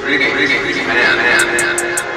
Greetings, man, man, man.